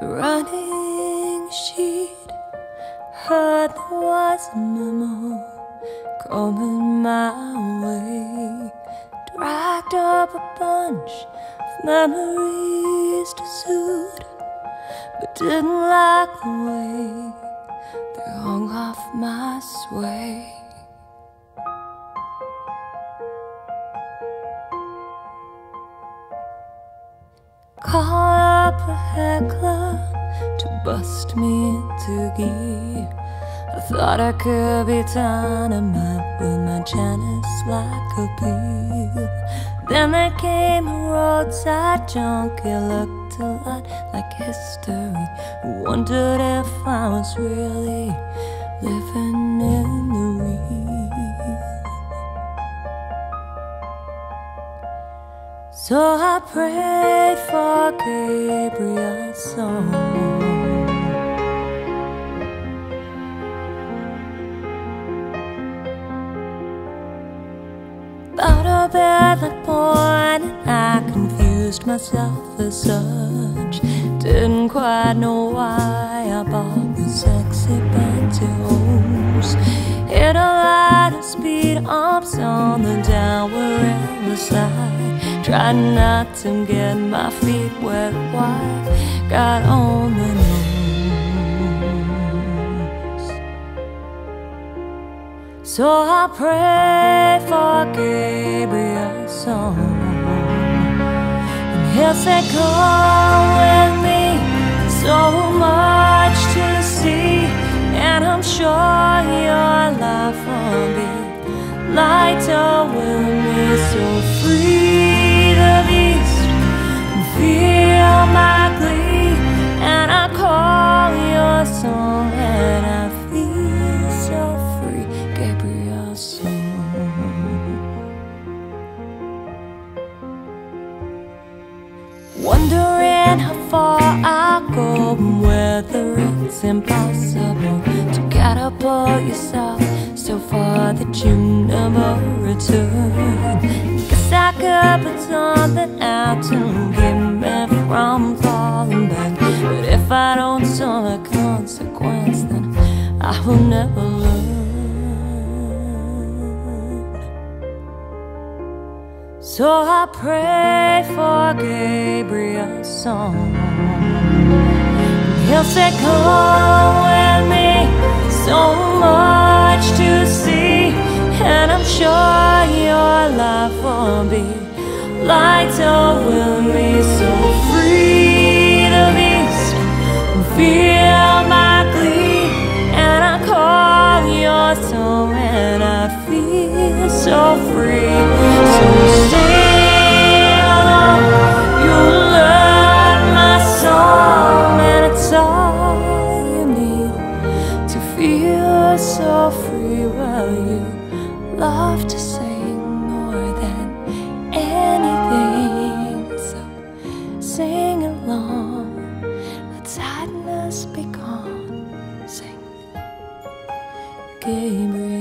the running sheet. Heard was a memo coming my way. Dragged up a bunch of memories to suit, but didn't like the way they hung off my sway. Call up a heckler to bust me into gear. I thought I could be dynamite with my Janice like a peel. Then there came a roadside junkie, looked a lot like history. Wondered if I was really living in So I prayed for Gabriel's song. Out of bed that and I confused myself as such. Didn't quite know why I bought the sexy pantyhose. Hit a lot of speed ups on the downward side. Tried not to get my feet wet. Why got on the nose? So I pray for Gabriel's song. And he'll say, Come with me, so much to see. And I'm sure your life will be lighter with me. So free Far I'll go whether it's impossible to catapult yourself so far that you never return. Guess I could put something out to keep me from falling back. But if I don't suffer consequence, then I will never learn. So I pray for Gabriel's song. He'll say, Come with me, so much to see. And I'm sure your life will be lighter with me. So free the beast feel my glee. And I call your song and I feel so free. Free. Well, you love to sing more than anything, so sing along. Let sadness be gone. Sing, Gabriel.